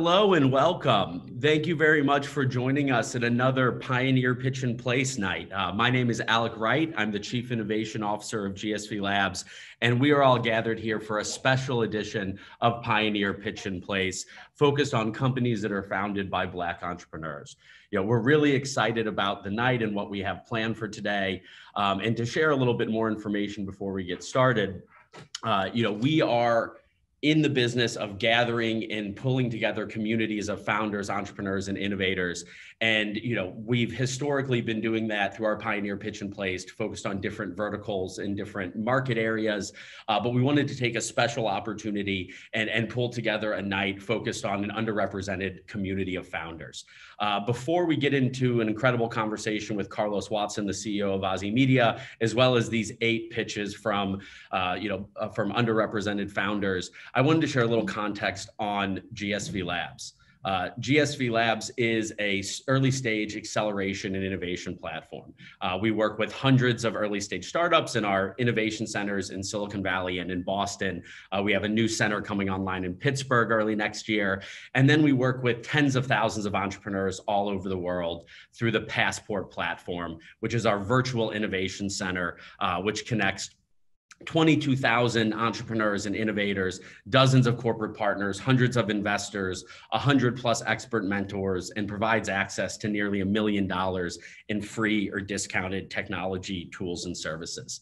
Hello and welcome. Thank you very much for joining us at another Pioneer Pitch and Place night. Uh, my name is Alec Wright. I'm the Chief Innovation Officer of GSV Labs, and we are all gathered here for a special edition of Pioneer Pitch and Place focused on companies that are founded by Black entrepreneurs. You know, we're really excited about the night and what we have planned for today. Um, and to share a little bit more information before we get started, uh, you know, we are in the business of gathering and pulling together communities of founders, entrepreneurs, and innovators. And you know, we've historically been doing that through our Pioneer Pitch and Place, focused on different verticals and different market areas. Uh, but we wanted to take a special opportunity and, and pull together a night focused on an underrepresented community of founders. Uh, before we get into an incredible conversation with Carlos Watson, the CEO of Ozy Media, as well as these eight pitches from, uh, you know, uh, from underrepresented founders, I wanted to share a little context on GSV Labs. Uh, GSV Labs is a early stage acceleration and innovation platform. Uh, we work with hundreds of early stage startups in our innovation centers in Silicon Valley and in Boston. Uh, we have a new center coming online in Pittsburgh early next year. And then we work with tens of thousands of entrepreneurs all over the world through the Passport platform, which is our virtual innovation center, uh, which connects 22,000 entrepreneurs and innovators, dozens of corporate partners, hundreds of investors, 100 plus expert mentors, and provides access to nearly a million dollars in free or discounted technology tools and services.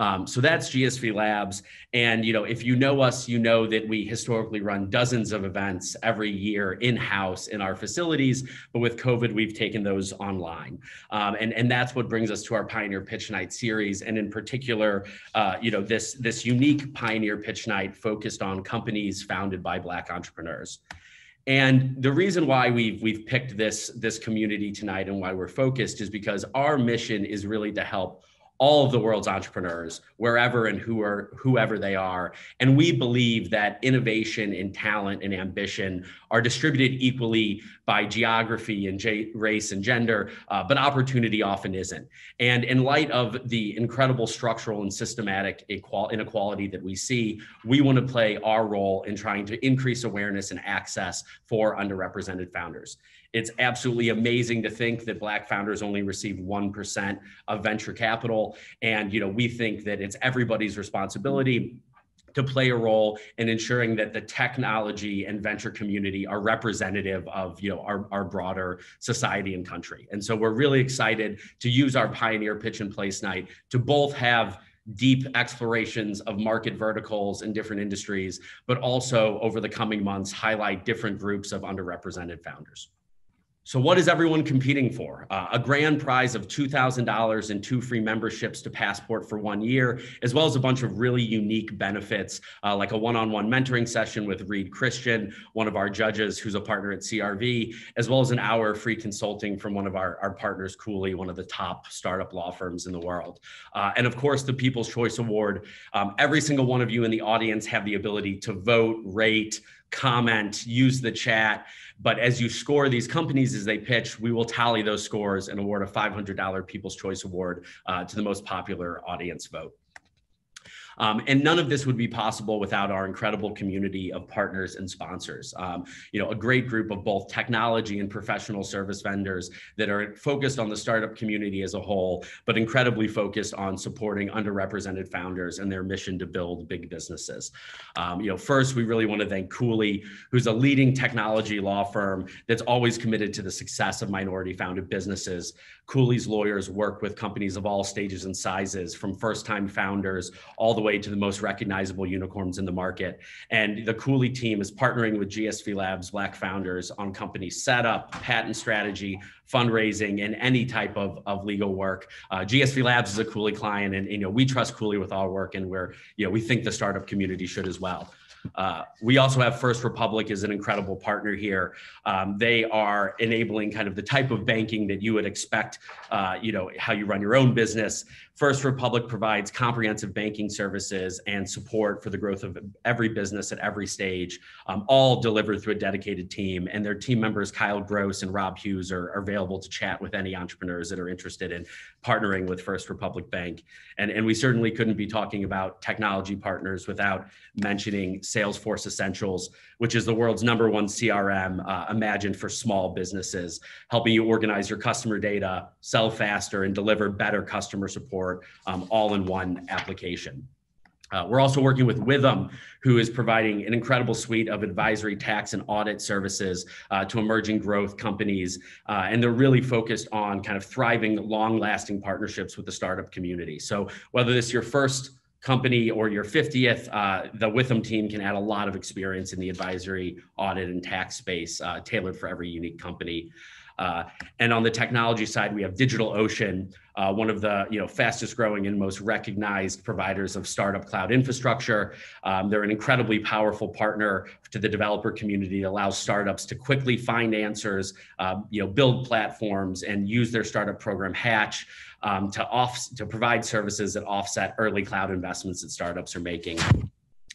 Um, so that's GSV Labs. And you know, if you know us, you know that we historically run dozens of events every year in-house in our facilities. But with COVID, we've taken those online. Um, and, and that's what brings us to our Pioneer Pitch Night series. And in particular, uh, you know, this, this unique Pioneer Pitch Night focused on companies founded by Black entrepreneurs. And the reason why we've we've picked this this community tonight and why we're focused is because our mission is really to help all of the world's entrepreneurs, wherever and who are, whoever they are. And we believe that innovation and talent and ambition are distributed equally by geography and j- race and gender, uh, but opportunity often isn't. And in light of the incredible structural and systematic inequality that we see, we want to play our role in trying to increase awareness and access for underrepresented founders. It's absolutely amazing to think that Black founders only receive 1% of venture capital. And, you know, we think that it's everybody's responsibility to play a role in ensuring that the technology and venture community are representative of you know our, our broader society and country and so we're really excited to use our pioneer pitch and place night to both have deep explorations of market verticals in different industries but also over the coming months highlight different groups of underrepresented founders so, what is everyone competing for? Uh, a grand prize of $2,000 and two free memberships to Passport for one year, as well as a bunch of really unique benefits, uh, like a one on one mentoring session with Reid Christian, one of our judges who's a partner at CRV, as well as an hour of free consulting from one of our, our partners, Cooley, one of the top startup law firms in the world. Uh, and of course, the People's Choice Award. Um, every single one of you in the audience have the ability to vote, rate, comment, use the chat. But as you score these companies as they pitch, we will tally those scores and award a $500 People's Choice Award uh, to the most popular audience vote. Um, and none of this would be possible without our incredible community of partners and sponsors. Um, you know, a great group of both technology and professional service vendors that are focused on the startup community as a whole, but incredibly focused on supporting underrepresented founders and their mission to build big businesses. Um, you know, first, we really want to thank Cooley, who's a leading technology law firm that's always committed to the success of minority founded businesses. Cooley's lawyers work with companies of all stages and sizes, from first time founders all the way way to the most recognizable unicorns in the market. And the Cooley team is partnering with GSV Labs Black founders on company setup, patent strategy, fundraising, and any type of, of legal work. Uh, GSV Labs is a Cooley client, and you know we trust Cooley with our work, and we're you know we think the startup community should as well. Uh, we also have First Republic as an incredible partner here. Um, they are enabling kind of the type of banking that you would expect, uh, you know, how you run your own business First Republic provides comprehensive banking services and support for the growth of every business at every stage, um, all delivered through a dedicated team. And their team members, Kyle Gross and Rob Hughes, are, are available to chat with any entrepreneurs that are interested in partnering with First Republic Bank. And, and we certainly couldn't be talking about technology partners without mentioning Salesforce Essentials, which is the world's number one CRM uh, imagined for small businesses, helping you organize your customer data, sell faster, and deliver better customer support um, all in one application. Uh, we're also working with Withum, who is providing an incredible suite of advisory, tax, and audit services uh, to emerging growth companies. Uh, and they're really focused on kind of thriving, long lasting partnerships with the startup community. So, whether this is your first company or your 50th, uh, the Withum team can add a lot of experience in the advisory, audit, and tax space, uh, tailored for every unique company. Uh, and on the technology side, we have DigitalOcean, uh, one of the you know fastest growing and most recognized providers of startup cloud infrastructure. Um, they're an incredibly powerful partner to the developer community. That allows startups to quickly find answers, uh, you know, build platforms, and use their startup program Hatch um, to off to provide services that offset early cloud investments that startups are making.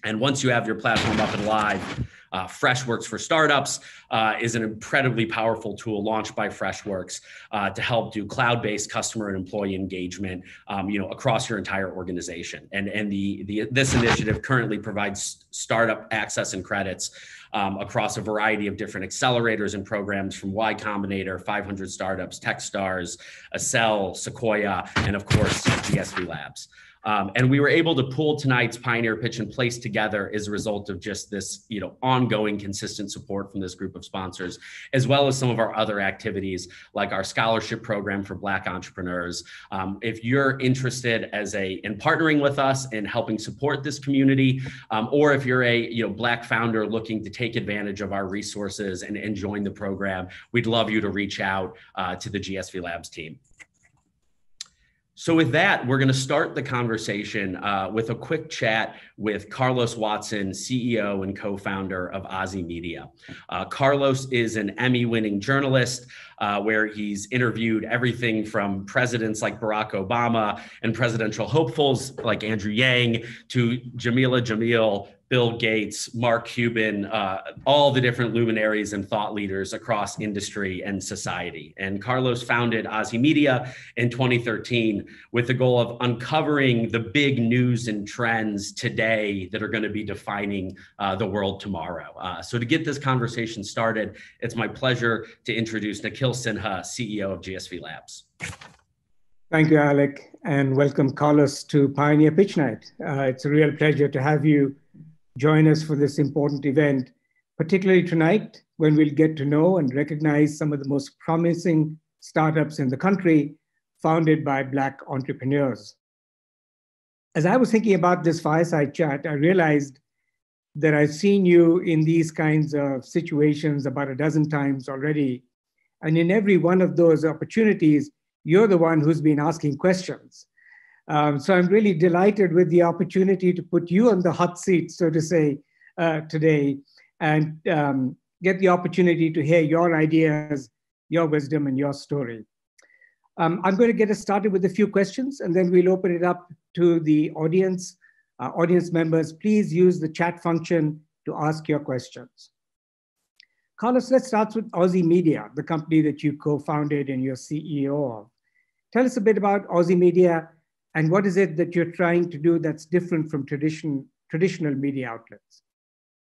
And once you have your platform up and live, uh, Freshworks for Startups uh, is an incredibly powerful tool launched by Freshworks uh, to help do cloud-based customer and employee engagement, um, you know, across your entire organization. And and the the this initiative currently provides startup access and credits um, across a variety of different accelerators and programs from Y Combinator, 500 Startups, TechStars, Accel, Sequoia, and of course GSV Labs. Um, and we were able to pull tonight's Pioneer Pitch and place together as a result of just this, you know, ongoing consistent support from this group of sponsors, as well as some of our other activities like our scholarship program for Black entrepreneurs. Um, if you're interested as a in partnering with us and helping support this community, um, or if you're a you know Black founder looking to take advantage of our resources and, and join the program, we'd love you to reach out uh, to the GSV Labs team. So, with that, we're going to start the conversation uh, with a quick chat with Carlos Watson, CEO and co founder of Ozy Media. Uh, Carlos is an Emmy winning journalist uh, where he's interviewed everything from presidents like Barack Obama and presidential hopefuls like Andrew Yang to Jameela Jamil Bill Gates, Mark Cuban, uh, all the different luminaries and thought leaders across industry and society. And Carlos founded Ozy Media in 2013 with the goal of uncovering the big news and trends today that are going to be defining uh, the world tomorrow. Uh, so, to get this conversation started, it's my pleasure to introduce Nikhil Sinha, CEO of GSV Labs. Thank you, Alec, and welcome, Carlos, to Pioneer Pitch Night. Uh, it's a real pleasure to have you join us for this important event, particularly tonight when we'll get to know and recognize some of the most promising startups in the country founded by Black entrepreneurs. As I was thinking about this fireside chat, I realized that I've seen you in these kinds of situations about a dozen times already. And in every one of those opportunities, you're the one who's been asking questions. Um, so I'm really delighted with the opportunity to put you on the hot seat, so to say, uh, today, and um, get the opportunity to hear your ideas, your wisdom, and your story. Um, I'm going to get us started with a few questions, and then we'll open it up to the audience. Uh, audience members, please use the chat function to ask your questions. Carlos, let's start with Ozy Media, the company that you co-founded and you're CEO of. Tell us a bit about Ozy Media and what is it that you're trying to do that's different from tradition, traditional media outlets?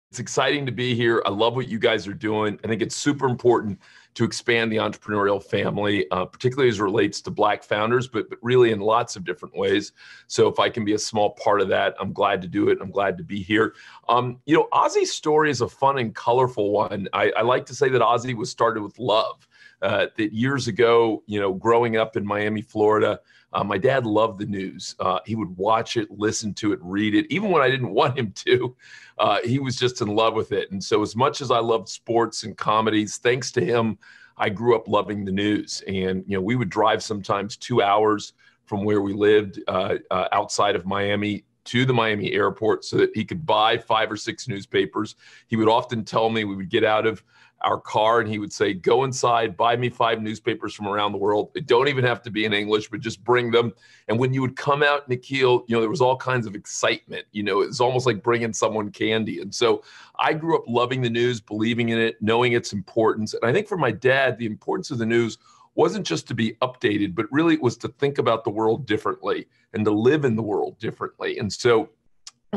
It's exciting to be here. I love what you guys are doing. I think it's super important to expand the entrepreneurial family, uh, particularly as it relates to Black founders, but, but really in lots of different ways. So if I can be a small part of that, I'm glad to do it. I'm glad to be here. Um, you know, Ozy's story is a fun and colorful one. I, I like to say that Ozy was started with love. Uh, that years ago, you know, growing up in Miami, Florida, uh, my dad loved the news. Uh, he would watch it, listen to it, read it, even when I didn't want him to. Uh, he was just in love with it. And so, as much as I loved sports and comedies, thanks to him, I grew up loving the news. And you know, we would drive sometimes two hours from where we lived uh, uh, outside of Miami to the Miami airport so that he could buy five or six newspapers. He would often tell me we would get out of our car and he would say, Go inside, buy me five newspapers from around the world. They don't even have to be in English, but just bring them. And when you would come out, Nikhil, you know, there was all kinds of excitement. You know, it was almost like bringing someone candy. And so I grew up loving the news, believing in it, knowing its importance. And I think for my dad, the importance of the news wasn't just to be updated, but really it was to think about the world differently and to live in the world differently. And so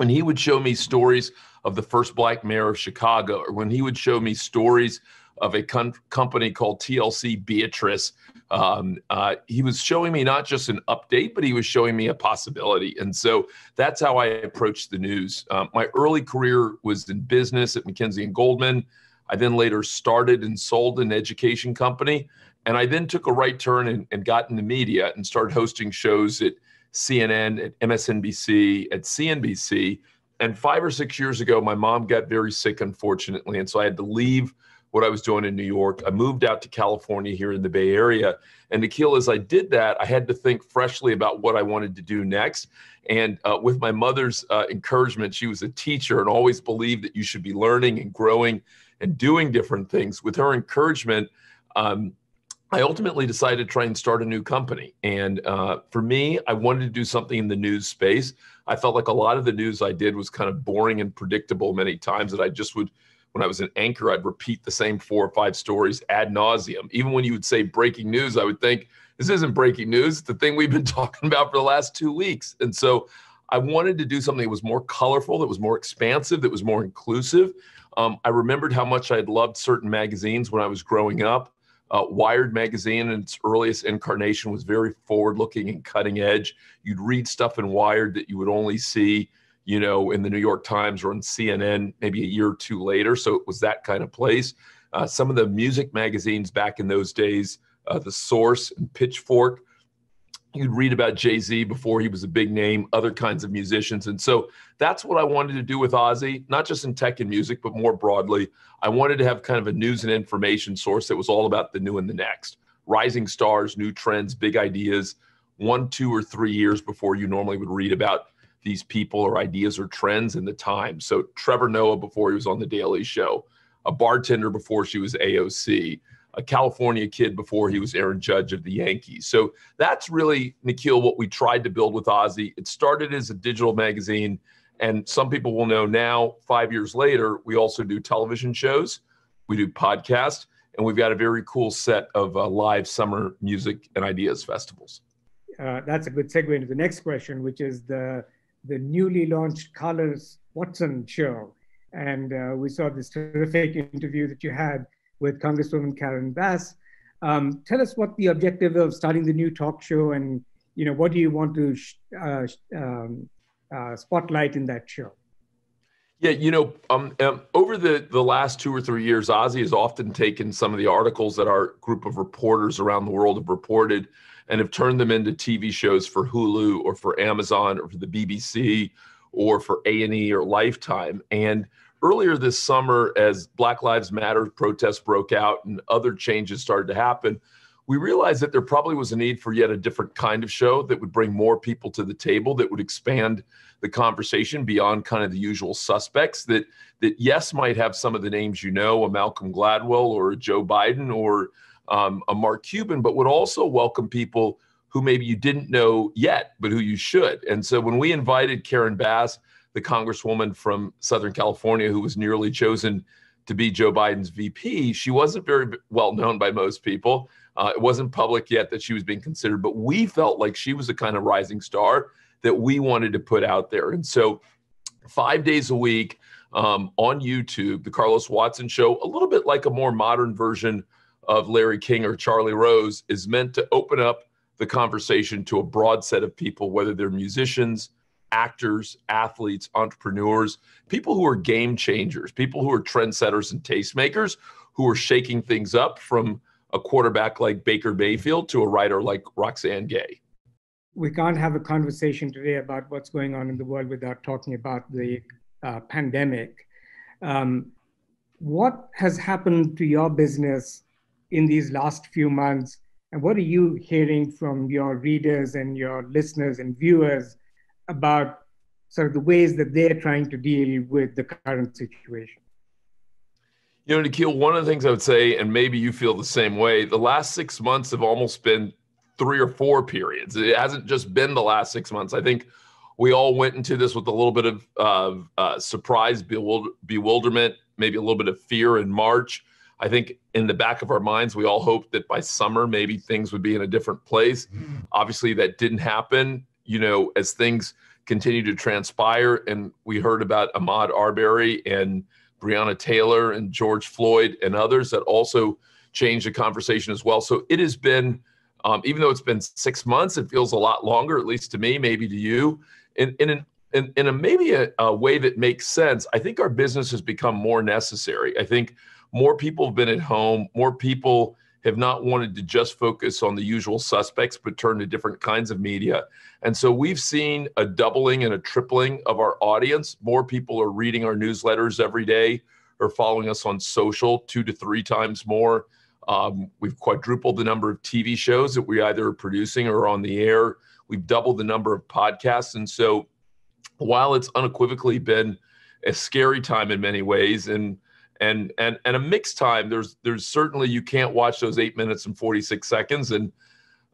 when he would show me stories of the first black mayor of Chicago, or when he would show me stories of a com- company called TLC Beatrice, um, uh, he was showing me not just an update, but he was showing me a possibility. And so that's how I approached the news. Um, my early career was in business at McKinsey and Goldman. I then later started and sold an education company. And I then took a right turn and, and got into media and started hosting shows at CNN, at MSNBC, at CNBC. And five or six years ago, my mom got very sick, unfortunately. And so I had to leave what I was doing in New York. I moved out to California here in the Bay Area. And Nikhil, as I did that, I had to think freshly about what I wanted to do next. And uh, with my mother's uh, encouragement, she was a teacher and always believed that you should be learning and growing and doing different things. With her encouragement, um, I ultimately decided to try and start a new company. And uh, for me, I wanted to do something in the news space. I felt like a lot of the news I did was kind of boring and predictable many times that I just would, when I was an anchor, I'd repeat the same four or five stories ad nauseum. Even when you would say breaking news, I would think, this isn't breaking news. It's the thing we've been talking about for the last two weeks. And so I wanted to do something that was more colorful, that was more expansive, that was more inclusive. Um, I remembered how much I had loved certain magazines when I was growing up. Uh, Wired magazine in its earliest incarnation was very forward looking and cutting edge. You'd read stuff in Wired that you would only see, you know, in the New York Times or on CNN maybe a year or two later. So it was that kind of place. Uh, some of the music magazines back in those days, uh, The Source and Pitchfork, you'd read about Jay Z before he was a big name, other kinds of musicians. And so that's what I wanted to do with OZY, not just in tech and music, but more broadly. I wanted to have kind of a news and information source that was all about the new and the next rising stars, new trends, big ideas, one, two, or three years before you normally would read about these people or ideas or trends in the time. So Trevor Noah before he was on The Daily Show, a bartender before she was AOC, a California kid before he was Aaron Judge of the Yankees. So that's really, Nikhil, what we tried to build with OZY. It started as a digital magazine. And some people will know now, five years later, we also do television shows, we do podcasts, and we've got a very cool set of uh, live summer music and ideas festivals. Uh, that's a good segue into the next question, which is the the newly launched Carlos Watson show. And uh, we saw this terrific interview that you had with Congresswoman Karen Bass. Um, tell us what the objective of starting the new talk show and you know what do you want to uh, um, uh, spotlight in that show? Yeah, you know, um, um, over the, the last two or three years, Ozy has often taken some of the articles that our group of reporters around the world have reported and have turned them into TV shows for Hulu or for Amazon or for the BBC or for A&E or Lifetime. And earlier this summer, as Black Lives Matter protests broke out and other changes started to happen, we realized that there probably was a need for yet a different kind of show that would bring more people to the table, that would expand the conversation beyond kind of the usual suspects. That that yes might have some of the names you know, a Malcolm Gladwell or a Joe Biden or um, a Mark Cuban, but would also welcome people who maybe you didn't know yet, but who you should. And so when we invited Karen Bass the congresswoman from Southern California who was nearly chosen to be Joe Biden's VP. She wasn't very well known by most people. Uh, it wasn't public yet that she was being considered, but we felt like she was a kind of rising star that we wanted to put out there. And so, five days a week um, on YouTube, the Carlos Watson Show, a little bit like a more modern version of Larry King or Charlie Rose, is meant to open up the conversation to a broad set of people, whether they're musicians, actors, athletes, entrepreneurs, people who are game changers, people who are trendsetters and tastemakers, who are shaking things up from a quarterback like Baker Mayfield to a writer like Roxane Gay. We can't have a conversation today about what's going on in the world without talking about the uh, pandemic. Um, what has happened to your business in these last few months? And what are you hearing from your readers and your listeners and viewers about sort of the ways that they're trying to deal with the current situation? You know, Nikhil, one of the things I would say, and maybe you feel the same way, the last six months have almost been three or four periods. It hasn't just been the last six months. I think we all went into this with a little bit of uh, uh, surprise, bewilder- bewilderment, maybe a little bit of fear in March. I think in the back of our minds, we all hoped that by summer, maybe things would be in a different place. Mm-hmm. Obviously, that didn't happen. You know, as things continue to transpire, and we heard about Ahmaud Arbery and Breonna Taylor and George Floyd and others that also changed the conversation as well. So it has been, um, even though it's been six months, it feels a lot longer, at least to me, maybe to you. In in an in, in a maybe a, a way that makes sense, I think our business has become more necessary. I think more people have been at home, more people have not wanted to just focus on the usual suspects, but turn to different kinds of media. And so we've seen a doubling and a tripling of our audience. More people are reading our newsletters every day or following us on social two to three times more. Um, we've quadrupled the number of TV shows that we either are producing or on the air. We've doubled the number of podcasts. And so while it's unequivocally been a scary time in many ways, and and and and a mixed time. There's there's certainly you can't watch those eight minutes and 46 seconds, and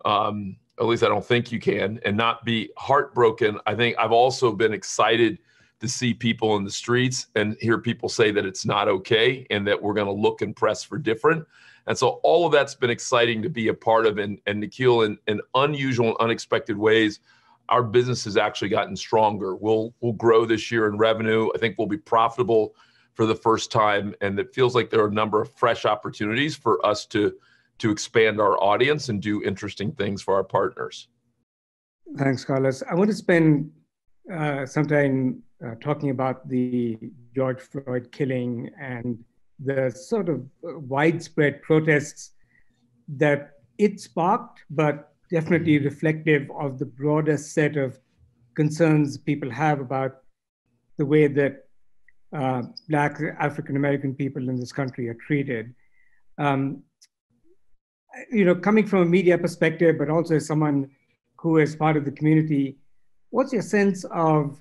um, at least I don't think you can, and not be heartbroken. I think I've also been excited to see people in the streets and hear people say that it's not okay and that we're going to look and press for different. And so all of that's been exciting to be a part of. And, and Nikhil, in, in unusual and unexpected ways, our business has actually gotten stronger. We'll we'll grow this year in revenue. I think we'll be profitable for the first time, and it feels like there are a number of fresh opportunities for us to to expand our audience and do interesting things for our partners. Thanks, Carlos. I want to spend uh, some time uh, talking about the George Floyd killing and the sort of widespread protests that it sparked, but definitely reflective of the broader set of concerns people have about the way that uh, Black African American people in this country are treated. Um, you know, coming from a media perspective, but also as someone who is part of the community, what's your sense of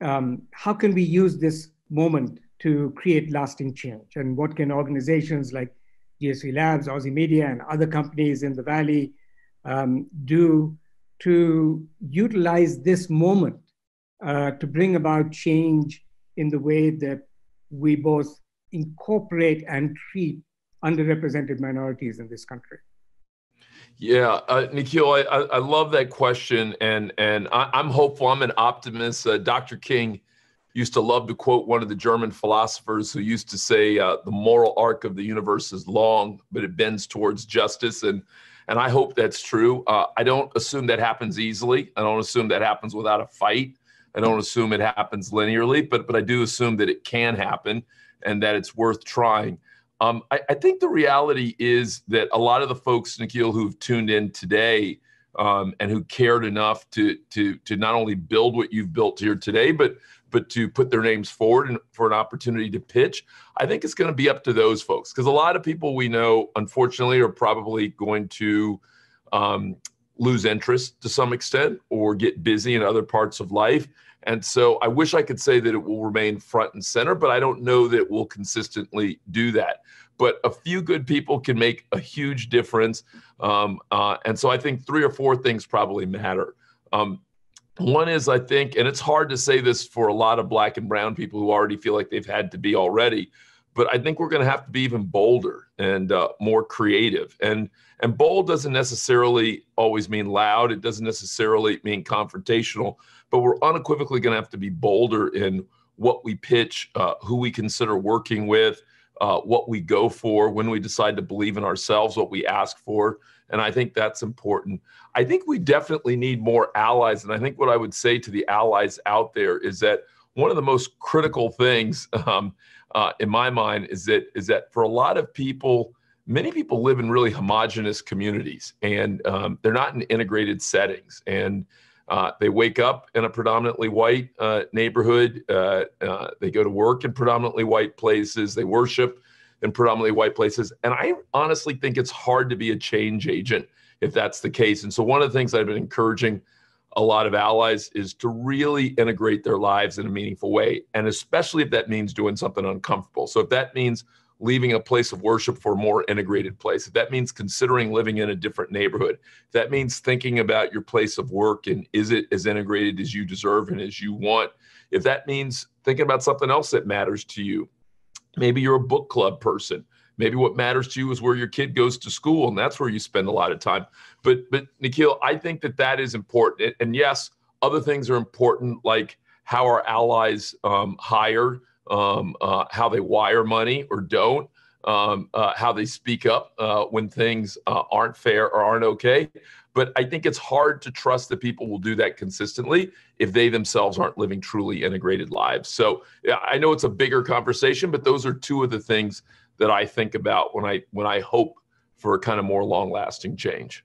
um, how can we use this moment to create lasting change? And what can organizations like GSV Labs, Ozy Media, and other companies in the Valley um, do to utilize this moment uh, to bring about change in the way that we both incorporate and treat underrepresented minorities in this country? Yeah, uh, Nikhil, I, I, love that question, and and I, am hopeful. I'm an optimist. Uh, Dr. King used to love to quote one of the German philosophers who used to say, uh, "The moral arc of the universe is long, but it bends towards justice." And and I hope that's true. Uh, I don't assume that happens easily. I don't assume that happens without a fight. I don't assume it happens linearly, but but I do assume that it can happen and that it's worth trying. Um, I, I, think the reality is that a lot of the folks, Nikhil, who've tuned in today um, and who cared enough to to to not only build what you've built here today, but but to put their names forward and for an opportunity to pitch, I think it's going to be up to those folks because a lot of people we know, unfortunately, are probably going to um, lose interest to some extent or get busy in other parts of life. And so I wish I could say that it will remain front and center, but I don't know that it will consistently do that. But a few good people can make a huge difference. Um, uh, and so I think three or four things probably matter. Um, one is, I think, and it's hard to say this for a lot of black and brown people who already feel like they've had to be already, but I think we're going to have to be even bolder and uh, more creative. And and bold doesn't necessarily always mean loud. It doesn't necessarily mean confrontational but we're unequivocally going to have to be bolder in what we pitch, uh, who we consider working with, uh, what we go for, when we decide to believe in ourselves, what we ask for. And I think that's important. I think we definitely need more allies. And I think what I would say to the allies out there is that one of the most critical things um, uh, in my mind is that is that for a lot of people, many people live in really homogenous communities and um, they're not in integrated settings. And uh, they wake up in a predominantly white uh, neighborhood. Uh, uh, they go to work in predominantly white places. They worship in predominantly white places. And I honestly think it's hard to be a change agent if that's the case. And so, one of the things I've been encouraging a lot of allies is to really integrate their lives in a meaningful way. And especially if that means doing something uncomfortable. So, if that means leaving a place of worship for a more integrated place, if that means considering living in a different neighborhood, if that means thinking about your place of work and is it as integrated as you deserve and as you want, if that means thinking about something else that matters to you, maybe you're a book club person. Maybe what matters to you is where your kid goes to school, and that's where you spend a lot of time. But, but Nikhil, I think that that is important. And yes, other things are important, like how our allies um, hire um, uh, how they wire money or don't, um, uh, how they speak up uh, when things uh, aren't fair or aren't okay. But I think it's hard to trust that people will do that consistently if they themselves aren't living truly integrated lives. So I know it's a bigger conversation, but those are two of the things that I think about when I when I hope for a kind of more long-lasting change.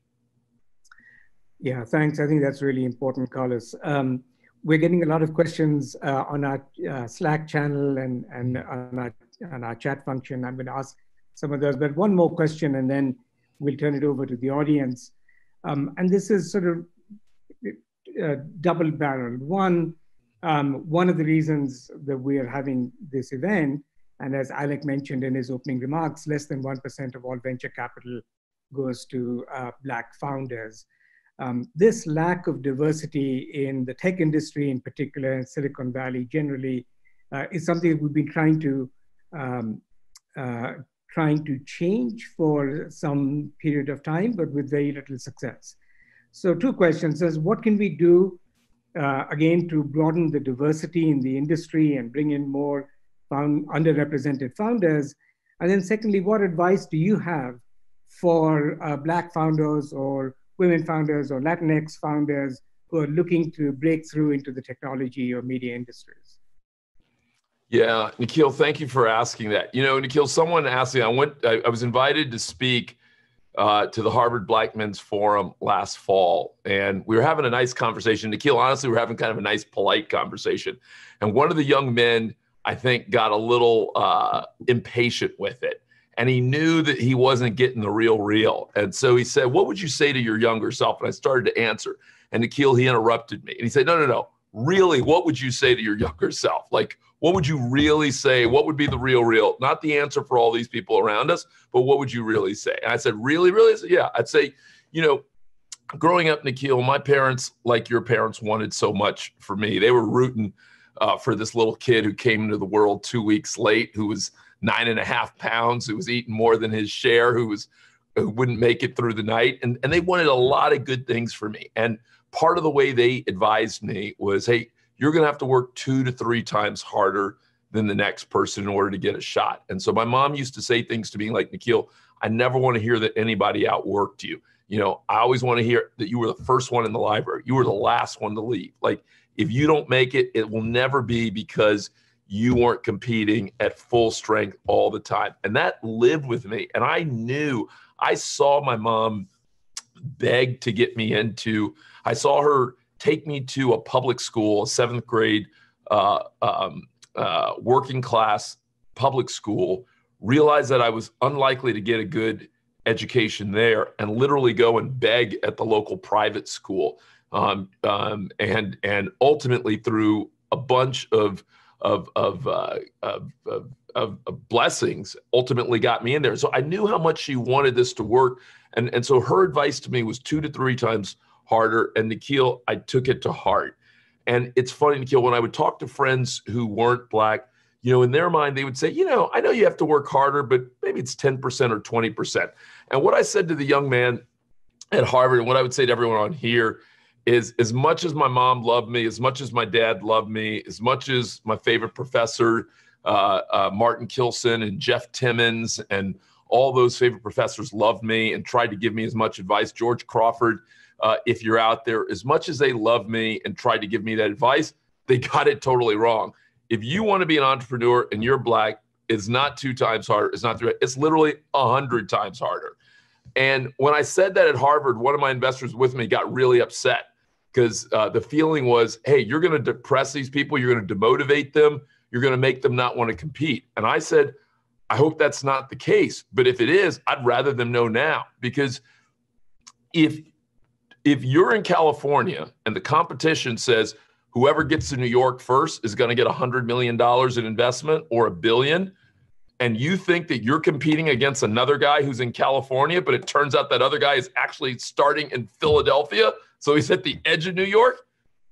Yeah, thanks. I think that's really important, Carlos. Um, we're getting a lot of questions uh, on our uh, Slack channel and, and on, our, on our chat function. I'm going to ask some of those, but one more question and then we'll turn it over to the audience. Um, and this is sort of uh, double barreled. One, um, one of the reasons that we are having this event, and as Alec mentioned in his opening remarks, less than 1% of all venture capital goes to uh, Black founders. Um, this lack of diversity in the tech industry in particular in Silicon Valley generally uh, is something that we've been trying to um, uh, trying to change for some period of time, but with very little success. So two questions is what can we do uh, again to broaden the diversity in the industry and bring in more found, underrepresented founders? And then secondly, what advice do you have for uh, Black founders or women founders or Latinx founders who are looking to break through into the technology or media industries? Yeah, Nikhil, thank you for asking that. You know, Nikhil, someone asked me, I went, I, I was invited to speak uh, to the Harvard Black Men's Forum last fall, and we were having a nice conversation. Nikhil, honestly, we are having kind of a nice, polite conversation. And one of the young men, I think, got a little uh, impatient with it and he knew that he wasn't getting the real real. And so he said, What would you say to your younger self? And I started to answer. And Nikhil, he interrupted me and he said, No, no, no. Really, what would you say to your younger self? Like, what would you really say? What would be the real real? Not the answer for all these people around us, but what would you really say? And I said, Really, really? Said, yeah. I'd say, you know, growing up, Nikhil, my parents, like your parents, wanted so much for me. They were rooting uh, for this little kid who came into the world two weeks late, who was nine and a half pounds, who was eating more than his share, who was who wouldn't make it through the night. And, and they wanted a lot of good things for me. And part of the way they advised me was, hey, you're going to have to work two to three times harder than the next person in order to get a shot. And so my mom used to say things to me like, Nikhil, I never want to hear that anybody outworked you. You know, I always want to hear that you were the first one in the library. You were the last one to leave. Like, if you don't make it, it will never be because you weren't competing at full strength all the time. And that lived with me. And I knew, I saw my mom beg to get me into, I saw her take me to a public school, a seventh grade uh, um, uh, working class public school, realize that I was unlikely to get a good education there, and literally go and beg at the local private school. Um, um, and and ultimately through a bunch of of of, uh, of, of, of, blessings ultimately got me in there. So I knew how much she wanted this to work, and and so her advice to me was two to three times harder. And Nikhil, I took it to heart. And it's funny, Nikhil, when I would talk to friends who weren't black, you know, in their mind, they would say, you know, I know you have to work harder, but maybe it's 10% or 20%. And what I said to the young man at Harvard, and what I would say to everyone on here is as much as my mom loved me, as much as my dad loved me, as much as my favorite professor, uh, uh, Martin Kilson and Jeff Timmons, and all those favorite professors loved me and tried to give me as much advice. George Crawford, uh, if you're out there, as much as they loved me and tried to give me that advice, they got it totally wrong. If you want to be an entrepreneur and you're black, it's not two times harder. It's not three. It's literally a hundred times harder. And when I said that at Harvard, one of my investors with me got really upset because uh, the feeling was, hey, you're going to depress these people, you're going to demotivate them, you're going to make them not want to compete. And I said, I hope that's not the case. But if it is, I'd rather them know now because if if you're in California and the competition says whoever gets to New York first is going to get a hundred million dollars in investment or a billion, and you think that you're competing against another guy who's in California, but it turns out that other guy is actually starting in Philadelphia, so he's at the edge of New York,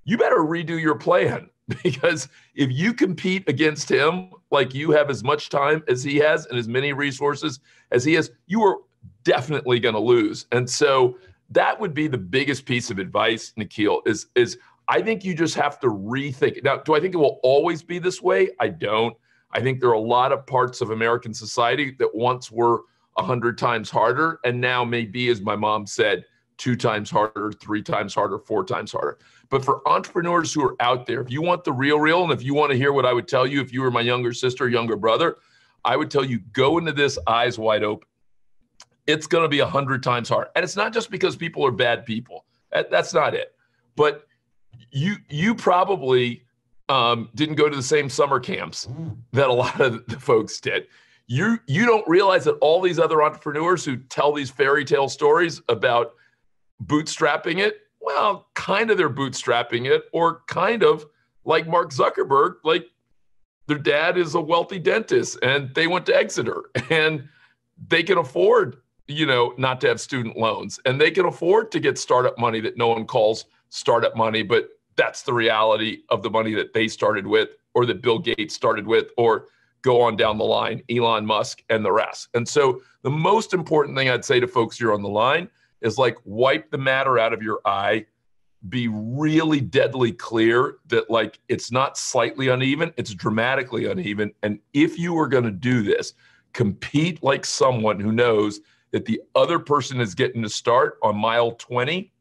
you better redo your plan because if you compete against him like you have as much time as he has and as many resources as he has, you are definitely going to lose. And so that would be the biggest piece of advice, Nikhil, is is I think you just have to rethink. it. Now, do I think it will always be this way? I don't. I think there are a lot of parts of American society that once were a hundred times harder and now may be, as my mom said, two times harder, three times harder, four times harder. But for entrepreneurs who are out there, if you want the real, real, and if you want to hear what I would tell you if you were my younger sister, younger brother, I would tell you go into this eyes wide open. It's going to be a hundred times hard, and it's not just because people are bad people. That's not it. But you you probably um, didn't go to the same summer camps that a lot of the folks did. You you don't realize that all these other entrepreneurs who tell these fairy tale stories about bootstrapping it, well, kind of they're bootstrapping it, or kind of like Mark Zuckerberg, like their dad is a wealthy dentist and they went to Exeter and they can afford, you know, not to have student loans and they can afford to get startup money that no one calls startup money, but that's the reality of the money that they started with or that Bill Gates started with or go on down the line, Elon Musk and the rest. And so the most important thing I'd say to folks here on the line is like wipe the matter out of your eye be really deadly clear that like it's not slightly uneven it's dramatically uneven and if you are going to do this compete like someone who knows that the other person is getting to start on mile 20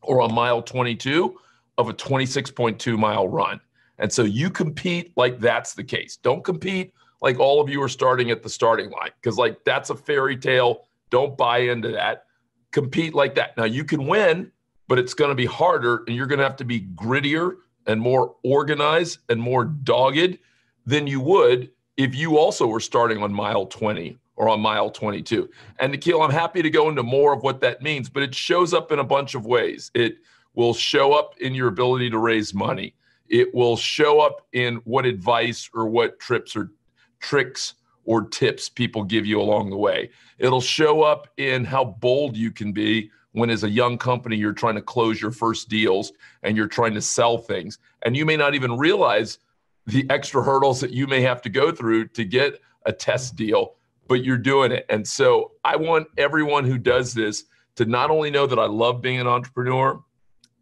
or on mile 22 of a 26.2 mile run and so you compete like that's the case don't compete like all of you are starting at the starting line because like that's a fairy tale don't buy into that compete like that. Now you can win, but it's going to be harder and you're going to have to be grittier and more organized and more dogged than you would if you also were starting on mile 20 or on mile 22. And Nikhil, I'm happy to go into more of what that means, but it shows up in a bunch of ways. It will show up in your ability to raise money. It will show up in what advice or what trips or tricks or tips people give you along the way. It'll show up in how bold you can be when, as a young company, you're trying to close your first deals and you're trying to sell things. And you may not even realize the extra hurdles that you may have to go through to get a test deal, but you're doing it. And so I want everyone who does this to not only know that I love being an entrepreneur,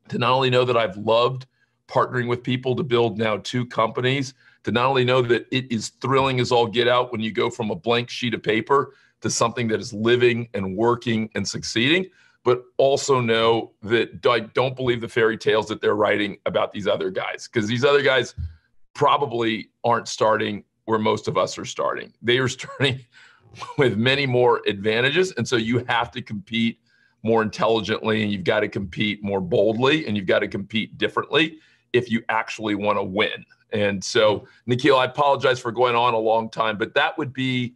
to not only know that I've loved partnering with people to build now two companies to not only know that it is thrilling as all get out when you go from a blank sheet of paper to something that is living and working and succeeding, but also know that I don't believe the fairy tales that they're writing about these other guys because these other guys probably aren't starting where most of us are starting. They are starting with many more advantages. And so you have to compete more intelligently and you've got to compete more boldly and you've got to compete differently if you actually want to win. And so, Nikhil, I apologize for going on a long time, but that would be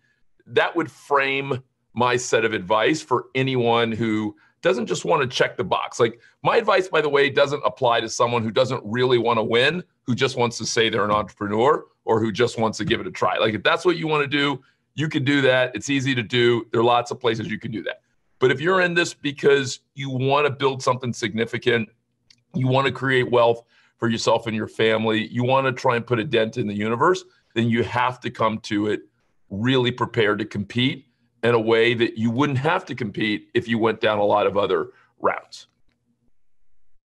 that would frame my set of advice for anyone who doesn't just want to check the box. Like my advice, by the way, doesn't apply to someone who doesn't really want to win, who just wants to say they're an entrepreneur or who just wants to give it a try. Like if that's what you want to do, you can do that. It's easy to do. There are lots of places you can do that. But if you're in this because you want to build something significant, you want to create wealth, for yourself and your family, you want to try and put a dent in the universe, then you have to come to it really prepared to compete in a way that you wouldn't have to compete if you went down a lot of other routes.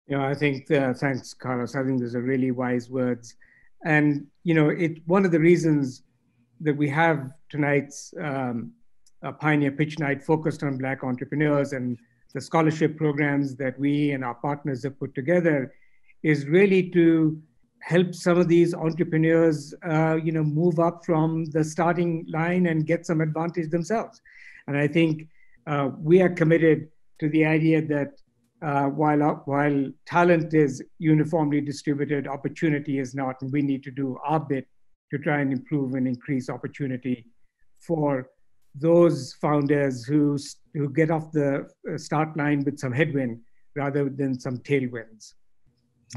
Yeah, I think uh, thanks, Carlos. I think those are really wise words, and you know, it one of the reasons that we have tonight's um, Pioneer Pitch Night focused on Black entrepreneurs and the scholarship programs that we and our partners have put together is really to help some of these entrepreneurs, uh, you know, move up from the starting line and get some advantage themselves. And I think uh, we are committed to the idea that uh, while uh, while talent is uniformly distributed, opportunity is not, and we need to do our bit to try and improve and increase opportunity for those founders who who get off the uh, start line with some headwind rather than some tailwinds.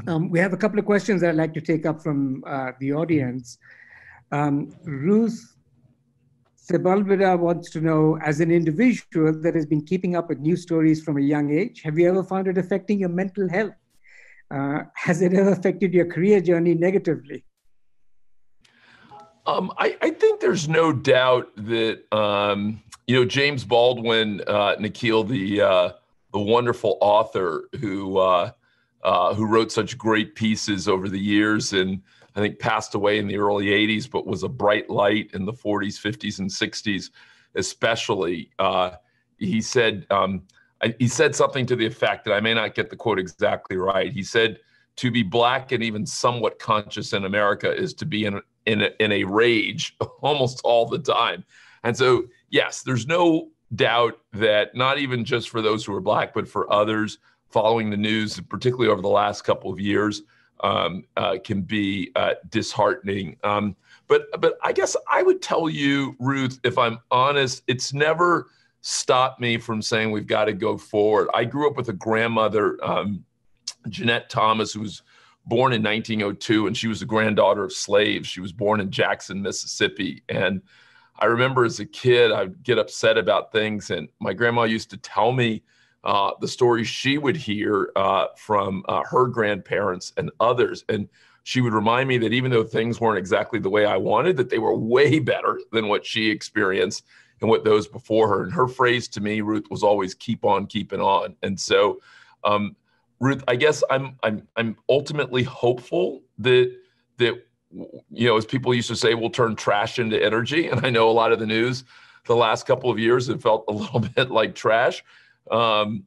Um, we have a couple of questions that I'd like to take up from uh, the audience. Um, Ruth Sepulveda wants to know, as an individual that has been keeping up with news stories from a young age, have you ever found it affecting your mental health? Uh, has it ever affected your career journey negatively? Um, I, I, think there's no doubt that um, you know James Baldwin, uh, Nikhil, the uh, the wonderful author who uh, uh who wrote such great pieces over the years, and I think passed away in the early 80s, but was a bright light in the 40s, 50s, and 60s, especially. Uh, he said um, I, he said something to the effect that I may not get the quote exactly right. He said, "To be black and even somewhat conscious in America is to be in in a, in a rage almost all the time." And so, yes, there's no doubt that not even just for those who are black, but for others following the news, particularly over the last couple of years, um, uh, can be uh, disheartening. Um, but but I guess I would tell you, Ruth, if I'm honest, it's never stopped me from saying we've got to go forward. I grew up with a grandmother, um, Jeanette Thomas, who was born in 1902, and she was the granddaughter of slaves. She was born in Jackson, Mississippi, and I remember as a kid, I'd get upset about things, and my grandma used to tell me uh, the stories she would hear uh, from uh, her grandparents and others. And she would remind me that even though things weren't exactly the way I wanted, that they were way better than what she experienced and what those before her. And her phrase to me, Ruth, was always "keep on keeping on." And so, um, Ruth, I guess I'm I'm I'm ultimately hopeful that that you know, as people used to say, we'll turn trash into energy. And I know a lot of the news the last couple of years have felt a little bit like trash. Um,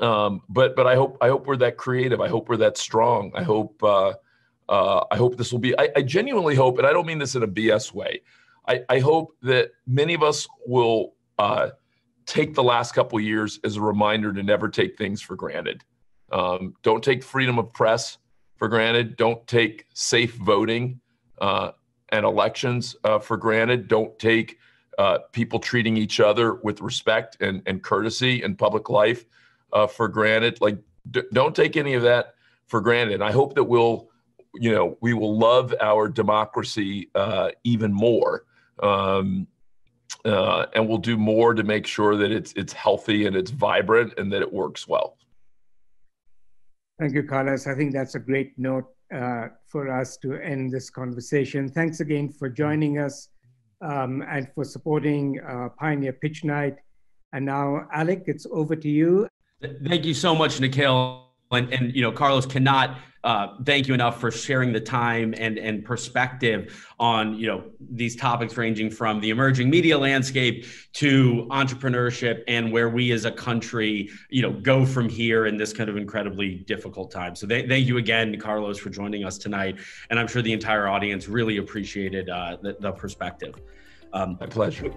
um, but but I hope I hope we're that creative. I hope we're that strong. I hope uh, uh, I hope this will be. I, I, genuinely hope, and I don't mean this in a BS way. I, I hope that many of us will uh, take the last couple of years as a reminder to never take things for granted. Um, don't take freedom of press for granted. Don't take safe voting uh, and elections uh, for granted. Don't take uh, people treating each other with respect and, and courtesy in public life uh, for granted. Like, d- don't take any of that for granted. And I hope that we'll, you know, we will love our democracy uh, even more. Um, uh, and we'll do more to make sure that it's it's healthy and it's vibrant and that it works well. Thank you, Carlos. I think that's a great note uh, for us to end this conversation. Thanks again for joining us um, and for supporting uh, Pioneer Pitch Night. And now, Alec, it's over to you. Thank you so much, Nikhil. And, and you know, Carlos cannot uh, thank you enough for sharing the time and and perspective on you know these topics ranging from the emerging media landscape to entrepreneurship and where we as a country you know go from here in this kind of incredibly difficult time. So th- thank you again, Carlos, for joining us tonight, and I'm sure the entire audience really appreciated uh, the, the perspective. Um, My pleasure.